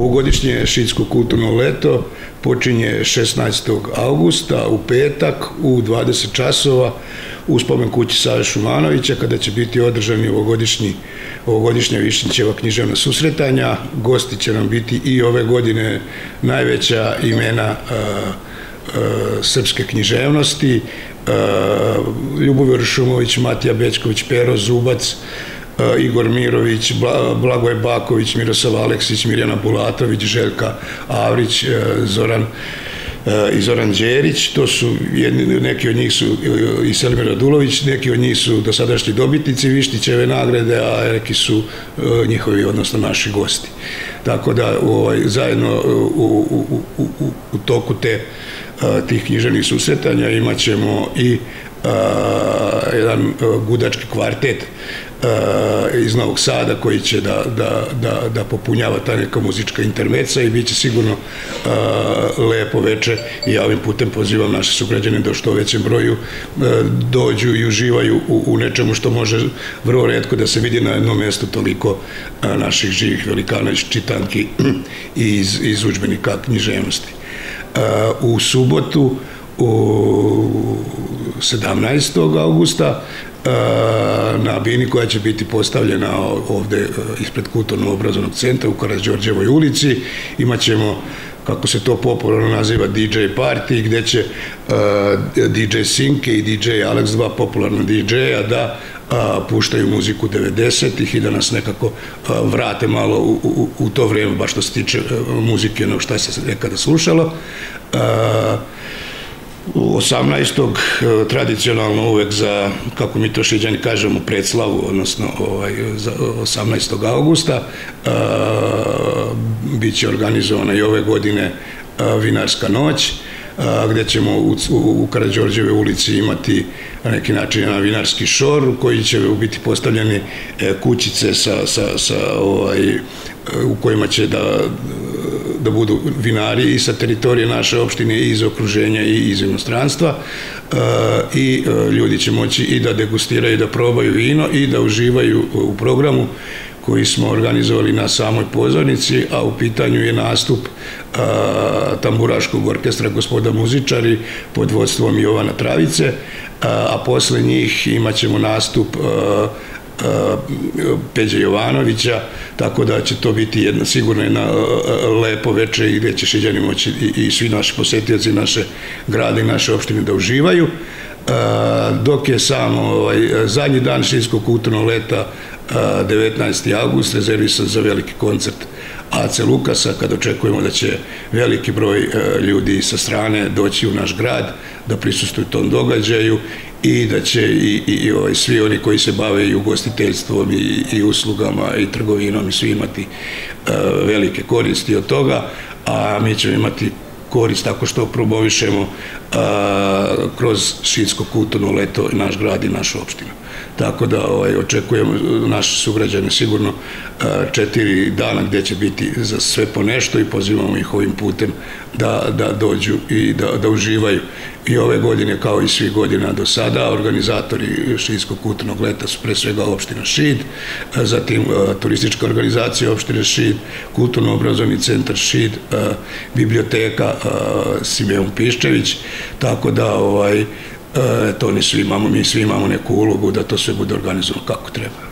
Ovogodišnje šitsko kulturno leto počinje 16. augusta u petak u 20 časova u spomen kući Save Šumanovića kada će biti održani ovogodišnji ovogodišnja Višnjićeva književna susretanja. Gosti će nam biti i ove godine najveća imena a, a, srpske književnosti, a, Ljubomir Šumović, Matija Bečković, Pero Zubac, Igor Mirović, Blagoje Baković, Miroslav Aleksić, Mirjana Bulatović, Željka Avrić, Zoran i Zoran Đerić, to su neki od njih su i Selimir Radulović, neki od njih su dosadašnji dobitnici Vištićeve nagrade, a neki su njihovi, odnosno naši gosti. Tako da ovaj, zajedno u, u, u, u toku te tih književnih susretanja imat ćemo i jedan gudački kvartet iz Novog Sada koji će da, da, da, da popunjava ta neka muzička intermeca i bit će sigurno lepo veče i ja ovim putem pozivam naše sugrađane da što većem broju dođu i uživaju u, u nečemu što može vrlo redko da se vidi na jednom mjestu toliko naših živih velikana iz čitanki i iz, iz učbenika književnosti. U subotu u 17. augusta na bini koja će biti postavljena ovde ispred kulturno-obrazovnog centra u Karadžorđevoj ulici. Imaćemo kako se to popularno naziva DJ party, gde će uh, DJ Sinke i DJ Alex, dva popularna DJ-a, da a, puštaju muziku 90-ih i da nas nekako a, vrate malo u, u, u to vreme, baš što se tiče a, muzike, ono šta se nekada slušalo. A, 18. E, tradicionalno uvek za, kako mi to šiđani kažemo, predslavu, odnosno ovaj, za 18. augusta, e, bit će organizovana i ove godine e, vinarska noć, a, gde ćemo u, u Karadžorđeve ulici imati na neki način jedan vinarski šor u koji će biti postavljeni kućice sa, sa, sa ovaj, u kojima će da da budu vinari i sa teritorije naše opštine i iz okruženja i iz inostranstva e, i e, ljudi će moći i da degustiraju, da probaju vino i da uživaju u programu koji smo organizovali na samoj pozornici, a u pitanju je nastup a, e, tamburaškog orkestra gospoda muzičari pod vodstvom Jovana Travice, a, a posle njih imaćemo nastup a, Peđa Jovanovića, tako da će to biti jedna sigurno jedna lepo veče i gde će Šiđani moći i, i svi naši posetioci naše grade i naše opštine da uživaju. Dok je sam ovaj, zadnji dan Šinskog kulturnog leta 19. august rezervisan za veliki koncert AC Lukasa, kad očekujemo da će veliki broj ljudi sa strane doći u naš grad, da prisustuju tom događaju i da će i, i, i ovaj, svi oni koji se bave i ugostiteljstvom i, i uslugama i trgovinom i svi imati uh, velike koristi od toga, a mi ćemo imati korist tako što promovišemo a, kroz šitsko kulturno leto naš grad i našu opštinu. Tako da ovaj, očekujemo naše sugrađane sigurno a, četiri dana gde će biti za sve po nešto i pozivamo ih ovim putem da, da dođu i da, da uživaju. I ove godine, kao i svi godina do sada, organizatori Šidskog kulturnog leta su pre svega opština Šid, zatim turistička organizacija opštine Šid, kulturno-obrazovni centar Šid, biblioteka Simeon Piščević, tako da ovaj, to ni svi imamo, mi svi imamo neku ulogu da to sve bude organizovano kako treba.